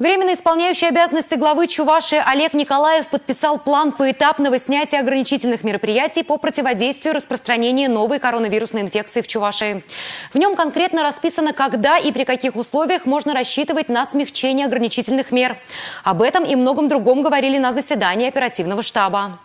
Временно исполняющий обязанности главы Чуваши Олег Николаев подписал план поэтапного снятия ограничительных мероприятий по противодействию распространению новой коронавирусной инфекции в Чувашии. В нем конкретно расписано, когда и при каких условиях можно рассчитывать на смягчение ограничительных мер. Об этом и многом другом говорили на заседании оперативного штаба.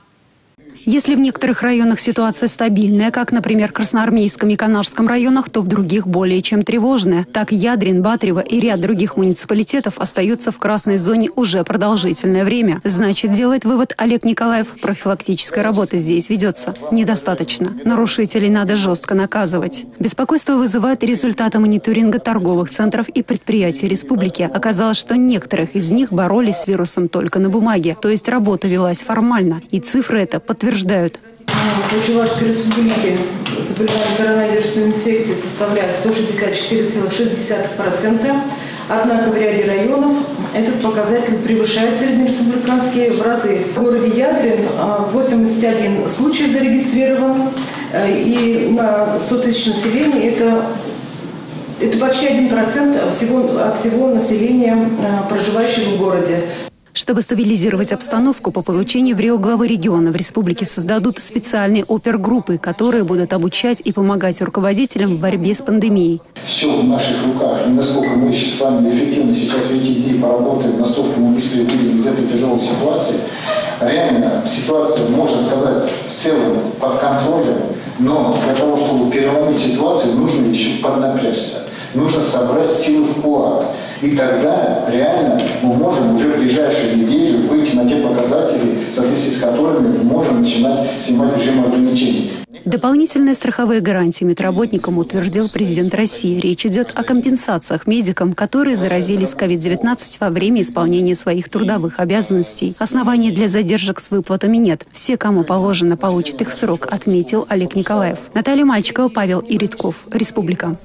Если в некоторых районах ситуация стабильная, как, например, в Красноармейском и Канашском районах, то в других более чем тревожная. Так Ядрин, Батрево и ряд других муниципалитетов остаются в красной зоне уже продолжительное время. Значит, делает вывод Олег Николаев, профилактическая работа здесь ведется. Недостаточно. Нарушителей надо жестко наказывать. Беспокойство вызывает результаты мониторинга торговых центров и предприятий республики. Оказалось, что некоторых из них боролись с вирусом только на бумаге. То есть работа велась формально. И цифры это подтверждают подтверждают. В Чувашской республике заболевание коронавирусной инфекцией составляет 164,6%. Однако в ряде районов этот показатель превышает среднереспубликанские в разы. В городе Ядрин 81 а, случай зарегистрирован, э, и на 100 тысяч населения это это почти 1% всего, от всего населения, э, проживающего в городе. Чтобы стабилизировать обстановку, по поручению в Рио главы региона в республике создадут специальные опергруппы, которые будут обучать и помогать руководителям в борьбе с пандемией. Все в наших руках. И насколько мы с вами эффективно сейчас в эти дни поработаем, настолько мы быстрее выйдем из этой тяжелой ситуации. Реально ситуация, можно сказать, в целом под контролем, но для того, чтобы переломить ситуацию, нужно еще поднапрячься. Нужно собрать силы в кулак. И тогда реально мы можем уже в ближайшую неделю выйти на те показатели, в соответствии с которыми можем начинать снимать режим ограничений. Дополнительные страховые гарантии медработникам утвердил президент России. Речь идет о компенсациях медикам, которые заразились COVID-19 во время исполнения своих трудовых обязанностей. Оснований для задержек с выплатами нет. Все, кому положено, получат их в срок, отметил Олег Николаев. Наталья Мальчикова, Павел Иритков. Республика.